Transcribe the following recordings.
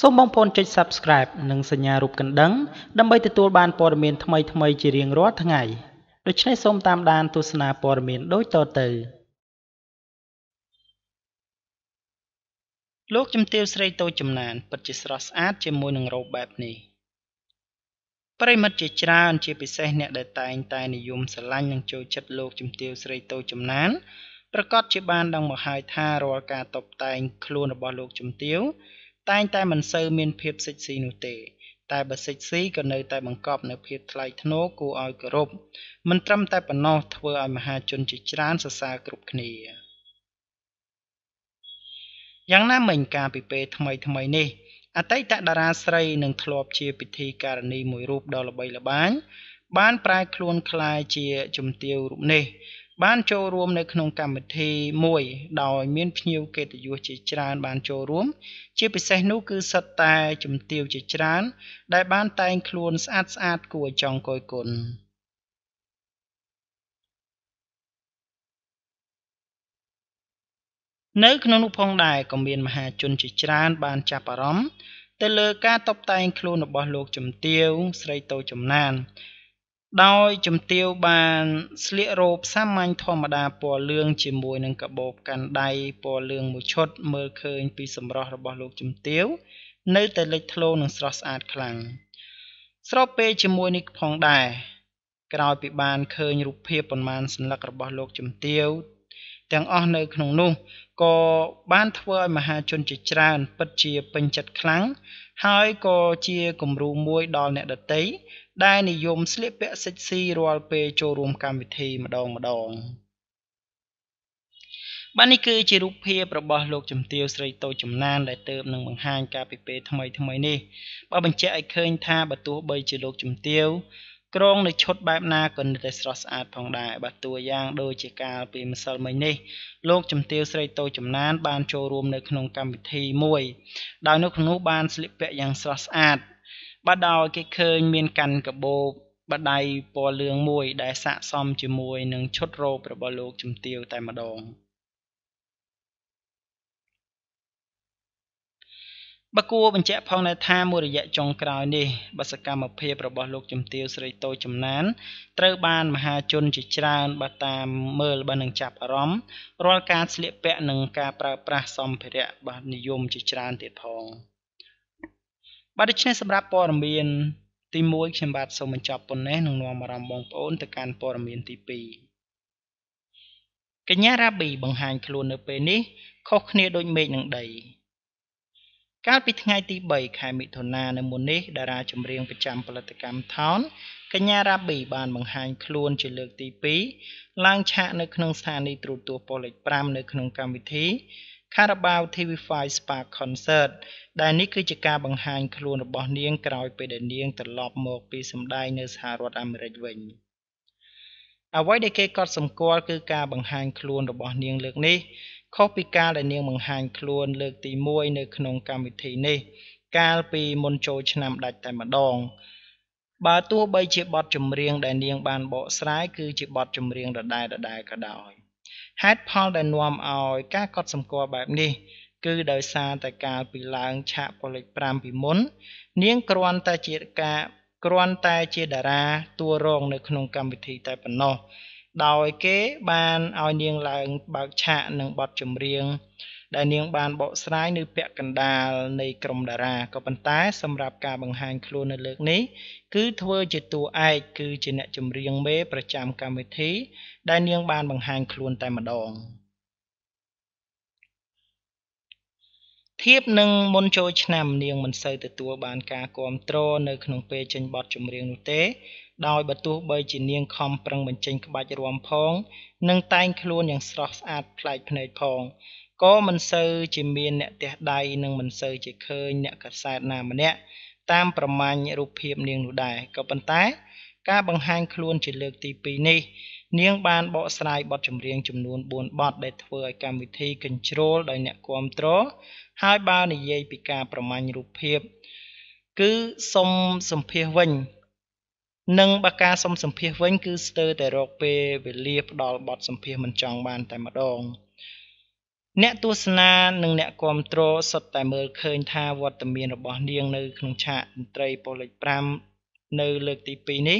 សូមបងប្អូនចុច Subscribe និងសញ្ញារូបកណ្ដឹងដើម្បីទទួលបានព័ត៌មានថ្មីៗជារៀងរាល់ថ្ងៃដូច្នេះសូមតាមដានទស្សនាព័ត៌មានដូចតទៅលោកជំទាវស្រីតូចចំណានពិតជាស្រស់ស្អាតជាមួយនឹងរ៉ូបបែបនេះប្រិមិត្តជាច្រើនជាពិសេសអ្នកដែលតែងតែនិយមស្រឡាញ់និងចូលចិត្តលោកជំទាវស្រីតូចចំណានប្រកាសជាបានដឹងមកហើយថារាល់ការតបតែងខ្លួនរបស់លោកជំទាវ តែងតែមិនសូវមានភាពសិចស៊ីនោះទេ តែបើសិចស៊ីក៏នៅតែបង្កប់នៅភាពថ្លៃថ្នូរគួរឲ្យគោរពមិនត្រឹមតែប៉ុណ្ណោះធ្វើឲ្យមហាជនជាច្រើនសរសើរគ្រប់គ្នាយ៉ាងណាមិញការពីពេលថ្មីថ្មីនេះអតីតតារាស្រីនឹងធ្លាប់ជាពិធីការនីមួយរូបដ៏ល្បីល្បាញបានប្រែខ្លួនក្លាយជាជំទាវរូបនេះ បានចូលរួមនៅក្នុងកម្មវិធីមួយដោយមានភ្ញៀវកិត្តិយសជាច្រើនបានចូលរួម ជាពិសេសនោះគឺសិតតែជំទាវជាច្រើន ដែលបានតែងខ្លួនស្អាតស្អាតគួរឲ្យចង់គយគន់នៅក្នុងនោះផងដែរក៏មានមហាជនជាច្រើនបានចាប់អារម្មណ៍ទៅលើការតបតែងខ្លួនរបស់លោកជំទាវស្រីតូចចំណាន ដោយជំទាវបានស្លៀករ៉ូបសាមញ្ញធម្មតាពណ៌លឿងជាមួយនឹងកាបូបកាន់ដៃពណ៌លឿងមួយឈុតមើលឃើញពីសម្រស់របស់លោកជំទាវនៅតែលេចធ្លោនិងស្រស់ស្អាតខ្លាំងស្របពេលជាមួយនេះផងដែរក្រោយពីបានឃើញរូបភាពប៉ុន្មានសន្លឹករបស់លោកជំទាវទាំងអស់នៅក្នុងនោះក៏បានធ្វើឲ្យមហាជនជាច្រើនពិតជាពេញចិត្តខ្លាំងហើយក៏ជាគំរូមួយដល់អ្នកដទៃ ដែលនិយមស្លៀកពាក់សិចស៊ីរាល់ពេលចូលរួមកម្មវិធីម្ដងម្ដងបាទនេះគឺជារូបភាពរបស់លោកជំទាវស្រីតូចចំណានដែលទៅនឹងបង្ហាញការពីពេលថ្មីថ្មីនេះបើបញ្ជាក់ឲ្យឃើញថាបើទោះបីជាលោកជំទាវក្រងនៅឈុតបែបណាក៏នៅតែស្រស់ស្អាតផងដែរបាទតួយ៉ាងដូចជាកាលពីម្សិលមិញនេះលោកជំទាវស្រីតូចចំណានបានចូលរួមនៅក្នុងកម្មវិធីមួយដោយនៅក្នុងនោះបានស្លៀកពាក់យ៉ាងស្រស់ស្អាត បាទដោយគេឃើញមានកាន់កាបូបបដៃពណ៌លឿងមួយដែលស័កសមជាមួយនឹងឈុតរ៉ូបរបស់លោកជំទាវតែម្ដងបកគួរបញ្ជាក់ផងដែរថាមួយរយៈចុងក្រោយនេះបសកម្មភាពរបស់លោកជំទាវស្រីតូចចំណានត្រូវបានមហាជនជាច្រើនបើតាមមើលបើនឹងចាប់អារម្មណ៍រាល់ការស្លៀកពាក់និងការប្រើប្រាស់សម្ភារៈបាទនិយមជាច្រើនទៀតផង បាទដូច្នេះសម្រាប់ព័ត៌មានទី1ខ្ញុំបាទសូមបញ្ចប់ប៉ុណ្ណេះនឹងនាំអារម្មណ៍បងប្អូនទៅកាន់ព័ត៌មានទី2កញ្ញារ៉ាប៊ីបង្ហាញខ្លួននៅពេលនេះខុសគ្នាដូចមេឃនិងដីកាលពីថ្ងៃទី3ខែមិថុនានៅមុននេះតារាចម្រៀងប្រចាំផលិតកម្មថោនកញ្ញារ៉ាប៊ីបានបង្ហាញខ្លួនជាលើកទី2ឡើងឆាកនៅក្នុងស្ថានីយ៍ទូរទស្សន៍ប៉ុស្តិ៍លេខ5នៅក្នុងកម្មវិធី Carabao TV5 Spark Concert ដែលនេះគឺជាការបង្ហាញខ្លួនរបស់នាងក្រោយពេលដែលនាងត្រឡប់មកពីសម្ដែងនៅសហរដ្ឋអាមេរិកវិញអ្វីដែលគេកត់សម្គាល់គឺការបង្ហាញខ្លួនរបស់នាងលើកនេះខុសពីការដែលនាងបង្ហាញខ្លួនលើកទី1នៅក្នុងកម្មវិធីនេះ កាលពីមុនចូលឆ្នាំដាច់តែម្ដងបើទោះបីជាបទចម្រៀងដែលនាងបានបកស្រាយគឺជាបទចម្រៀងដដែលដដែលក៏ដោយ ហេតុផលដែលនាំឲ្យការកត់សម្គាល់បែបនេះ គឺដោយសារតែកាលពីឡើងឆាកប៉ូលិច5ពីមុន នាងគ្រាន់តែជាការគ្រាន់តែជាតារាតួរងនៅក្នុងកម្មវិធីតែប៉ុណ្ណោះដោយគេបានឲ្យនាងឡើងបើកឆាកនឹងបទចម្រៀងដែលនាងបានបកស្រាយនៅពាក់កណ្ដាលនៃក្រុមតារាក៏ប៉ុន្តែសម្រាប់ការបង្ហាញខ្លួននៅលើកនេះ គឺធ្វើជាតួឯកគឺជាអ្នកចម្រៀងមេប្រចាំកម្មវិធី ដែលនាងបានបង្ហាញខ្លួនតែម្ដងធៀបនឹងមុនចូលឆ្នាំនាងមិនសូវទទួលបានការគ្រប់គ្រងនៅក្នុងពេលចេញបទចម្រៀងនោះទេដោយបើទោះបីជានាងខំប្រឹងបញ្ចេញក្បាច់រាំផង និងតែងខ្លួនយ៉ាងស្រស់ស្អាតប្លែកភ្នែកផងក៏មិនសូវជាមានអ្នកទះដៃនិងមិនសូវជាឃើញអ្នកកសែតណាម្នាក់ តាមប្រមាញ់រូបភាពនាងនោះដែរក៏ប៉ុន្តែ ការបង្ហាញខ្លួនជាលើកទី2នេះ នាងបានបកស្រាយបទចម្រៀងចំនួន4បទដែលធ្វើឲ្យកម្មវិធីកញ្ជ្រោលដោយអ្នកគាំទ្រហើយបើនិយាយពីការប្រមាញ់រូបភាព គឺសុំសម្ភាសវិញនិងបើការសុំសម្ភាសវិញគឺស្ទើរតែរកពេលវេលាផ្ដល់បទសម្ភាសមិនចង់បានតែម្ដង អ្នកទស្សនានិងអ្នកគ្រប់គ្រងសុទ្ធតែមើលឃើញថាវត្តមានរបស់នាងនៅក្នុងឆាកតន្ត្រីប៉ុស្តិ៍លេខ5នៅលើកទី2នេះ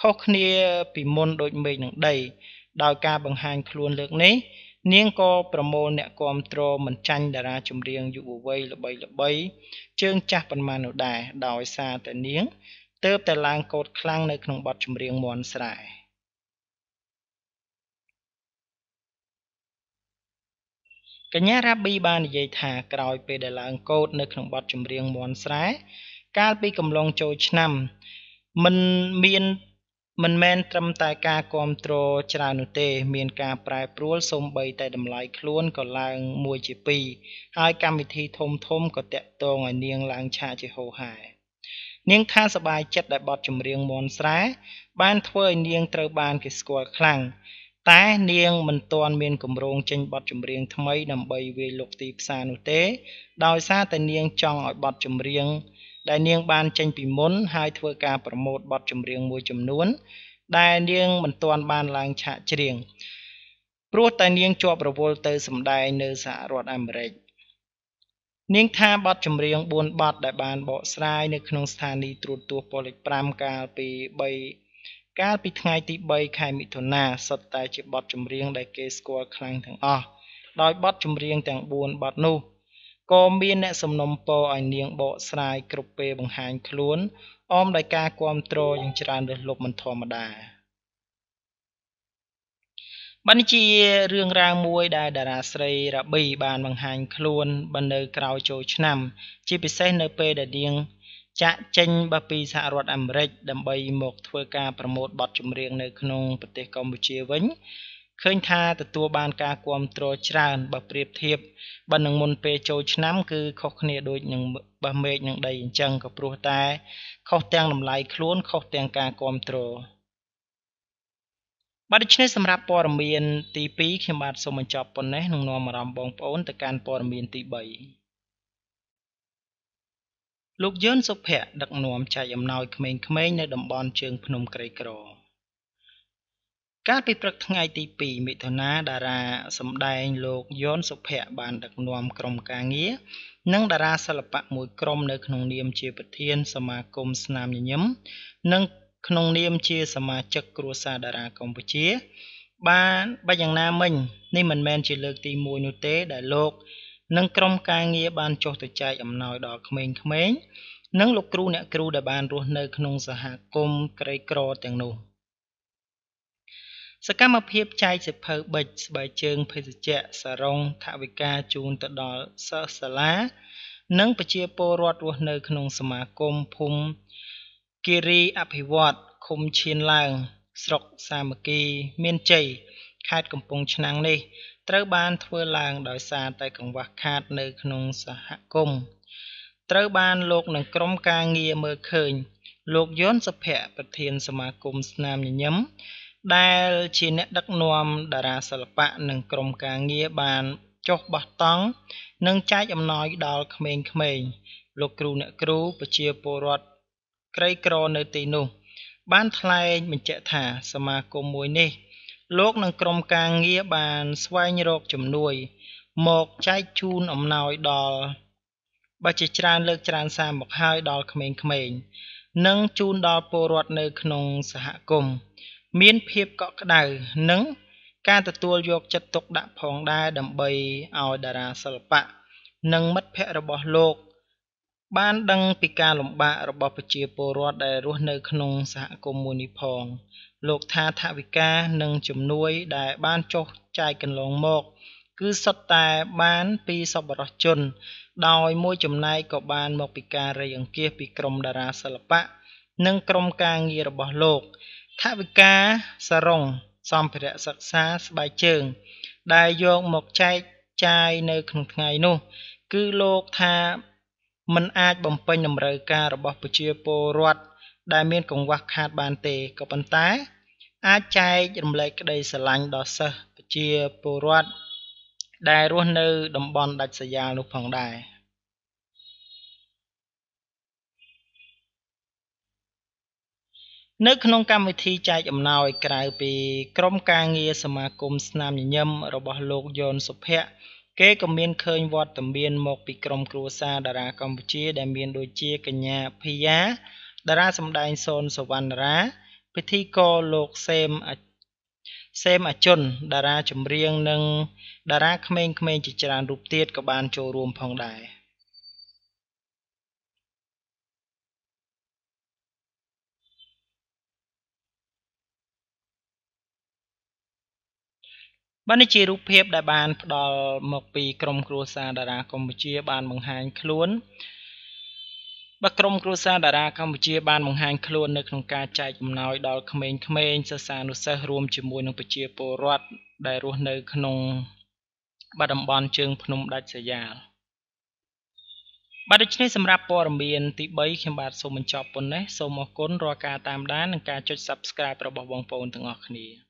ខុសគ្នាពីមុនដូចមេឃនឹងដី ដោយការបង្ហាញខ្លួនលើកនេះនាងក៏ប្រមូលអ្នកគ្រប់គ្រងមិនចាញ់តារាចម្រៀងយុវវ័យល្បីល្បីជើងចាស់ប៉ុន្មាននោះដែរដោយសារតែនាងទើបតែឡើងកោតខ្លាំងនៅក្នុងបទចម្រៀងមន់ស្រែ កញ្ញារ៉ាប៊ីបាននិយាយថាក្រោយពេលដែលឡើងកោតនៅក្នុងបទចម្រៀងមន់ស្រែកាលពីកំឡុងចូលឆ្នាំមិនមានមិនមែនត្រឹមតែការគ្រប់គ្រងច្រើននោះទេ មានការប្រែប្រួលសូម្បីតែតម្លៃខ្លួនក៏ឡើងមួយជាពីរហើយកម្មវិធីធំធំក៏តាក់ទងឲ្យនាងឡើងឆាកជាហូរហែនាងថាសប្បាយចិត្តដែលបទចម្រៀងមន់ស្រែបានធ្វើឲ្យនាងត្រូវបានគេស្គាល់ខ្លាំង តែនាងមិនទាន់មានគម្រោងចេញបទចម្រៀងថ្មីដើម្បីវាយលុកទីផ្សារនោះទេ ដោយសារតែនាងចង់ឲ្យបទចម្រៀងដែលនាងបានចេញពីមុនហើយធ្វើការប្រម៉ូទបទចម្រៀងមួយចំនួន ដែលនាងមិនទាន់បានឡើងឆាកច្រៀងព្រោះតែនាងជាប់រវល់ទៅសម្ដែងនៅសហរដ្ឋអាមេរិកនាងថាបទចម្រៀង4បទដែលបានបកស្រាយនៅក្នុងស្ថានីយ៍ត្រួតទស្សន៍ប៉ូលិច5កាលពី3 កាលពីថ្ងៃទី3ខែមិថុនាសុទ្ធតែជាបទចម្រៀងដែលគេស្គាល់ខ្លាំងទាំងអស់ដោយបទចម្រៀងទាំង4បទនោះក៏មានអ្នកសំណុំពរឲ្យនាងបកស្រាយគ្រប់ពេលបង្ហាញខ្លួនអមដោយការគ្រប់គ្រងយ៉ាងច្រើនលើសលប់មិនធម្មតាបានជារឿងរ៉ាវមួយដែលតារាស្រីរ៉ាប៊ីបានបង្ហាញខ្លួនបើនៅក្រៅចូលឆ្នាំ ជាពិសេសនៅពេលដែលនាង ចាក់ចេញបពីសហរដ្ឋអាមេរិកដើម្បីមកធ្វើការប្រម៉ូទបទចម្រៀងនៅក្នុងប្រទេសកម្ពុជាវិញឃើញថាទទួលបានការគ្រប់គ្រងច្រើនបើប្រៀបធៀបបើនឹងមុនពេលចូលឆ្នាំគឺខុសគ្នាដូចនឹងបះមេឃនឹងដីអញ្ចឹងក៏ព្រោះតែខុសទាំងតម្លៃខ្លួនខុសទាំងការគ្រប់គ្រងបាទដូច្នេះសម្រាប់ព័ត៌មានទី2ខ្ញុំបាទសូមបញ្ចប់ប៉ុណ្ណេះនឹងនាំអារម្មណ៍បងប្អូនទៅកាន់ព័ត៌មានទី3 លោកយឿនសុភ័ក្រដឹកនាំចែកអំណោយក្មេងៗនៅតំបន់ជើងភ្នំក្រីក្រកាលពីព្រឹកថ្ងៃទី2មិថុនាតារាសម្ដែងលោកយនសុភ័ក្របានដឹកនាំក្រុមការងារនិងតារាសិល្បៈមួយក្រុមនៅក្នុងនាមជាប្រធានសមាគមស្នាមញញឹមនិងក្នុងនាមជាសមាជិកគ្រួសារតារាកម្ពុជា បានបើយ៉ាងណាមិញនេះមិនមែនជាលើកទី1នោះទេដែលលោក និងក្រុមការងារបានចុះទៅចែកអំណោយដល់ក្មេងៗនិងលោកគ្រូអ្នកគ្រូដែលបានរស់នៅក្នុងសហគមន៍ក្រីក្រទាំងនោះ។សកម្មភាពចែកសិភៅប៊ិចស្បែកជើងភេសជ្ជៈសារ៉ុងថវិកាជូនទៅដល់សិស្សសាលា និងប្រជាពលរដ្ឋរស់នៅក្នុងសមាគមភូមិគិរីអភិវឌ្ឍឃុំឈៀនឡើង ស្រុកសាមគ្គីមានជ័យខេត្តកំពង់ឆ្នាំងនេះ ត្រូវបានធ្វើឡើងដោយសារតែកង្វះខាតនៅក្នុងសហគមន៍ត្រូវបានលោកនឹងក្រុមការងារមើលឃើញ លោកយន់សុភ័ក្រប្រធានសមាគមស្នាមញញឹមដែលជាអ្នកដឹកនាំតារាសិល្បៈនិងក្រុមការងារបានចុះបោះតង់និងចែកអំណោយដល់ក្មេងៗលោកគ្រូអ្នកគ្រូប្រជាពលរដ្ឋក្រីក្រនៅទីនោះ បានថ្លែងបញ្ជាក់ថាសមាគមមួយនេះ លោកនិងក្រុមការងារបានស្វែងរកជំនួយ មកចែកជូនអំណោយដល់បើជាច្រើនលើកច្រើនសារមកហើយដល់ក្មេងៗនិងជូនដល់ពលរដ្ឋនៅក្នុងសហគមន៍មានភាពកក់ក្ដៅនិងការទទួលយកចិត្តទុកដាក់ផងដែរដើម្បីឲ្យតារាសិល្បៈនិងមិត្តភ័ក្តិរបស់លោក បានដឹងពីការលំបាករបស់ប្រជាពលរដ្ឋដែលរស់នៅក្នុងសហគមន៍មួយនេះផង លោកថាថវិកា និងជំនួយដែលបានចុះចែកកន្លងមក គឺសុទ្ធតែបានពីសប្បុរសជន ដោយមួយចំណែកក៏បានមកពីការរៃអង្គាសពីក្រុមតារាសិល្បៈនិងក្រុមការងាររបស់លោកថវិកាសារ៉ុងសម្ភារៈសិក្សាស្បែកជើង ដែលយកមកចែកចាយនៅក្នុងថ្ងៃនោះ គឺលោកថាมันអាចបំពេញតម្រូវការរបស់ប្រជាពលរដ្ឋ ដែលមានកង្វះខាតបានទេក៏ប៉ុន្តែ អាចចែករំលែកក្តីស្រឡាញ់ដល់សិស្សប្រជាពលរដ្ឋដែលរស់នៅ តំបន់ដាច់ស្រយាលនោះផងដែរ។នៅក្នុងកម្មវិធីចែកអំណោយក្រៅពីក្រុមការងារសមាគមស្នាមញញឹមរបស់លោកយ៉នសុភ័ក្រគេក៏មានឃើញវត្តមានមកពីក្រុមគ្រួសារតារាកម្ពុជា ដែលមានដូចជាកញ្ញាភីយ៉ា តារាសម្ដែងសូនសវណ្ណរាពិធីករលោកសេមសេមអជន តារាចម្រៀងនិងតារាក្មេងៗជាច្រើនរូបទៀតក៏បានចូលរួមផងដែរ។បាទនេះជារូបភាពដែលបានផ្ដល់មកពីក្រុមគ្រួសារតារាកម្ពុជាបានបង្ហាញខ្លួន បាទក្រុមគ្រួសារតារាកម្ពុជាបានបង្ហាញខ្លួននៅក្នុងការចែកអំណោយដល់ក្មេងៗសិស្សានុសិស្សរួមជាមួយនឹងប្រជាពលរដ្ឋដែលរស់នៅក្នុងបាទតំបន់ជើងភ្នំដាច់ស្រយាលបាទដូច្នេះសម្រាប់ព័ត៌មានទី3ខ្ញុំបាទសូមបញ្ចប់ប៉ុណ្ណេះសូមអរគុណរាល់ការតាមដាននិងការចុច Subscribe របស់បងប្អូនទាំងអស់គ្នា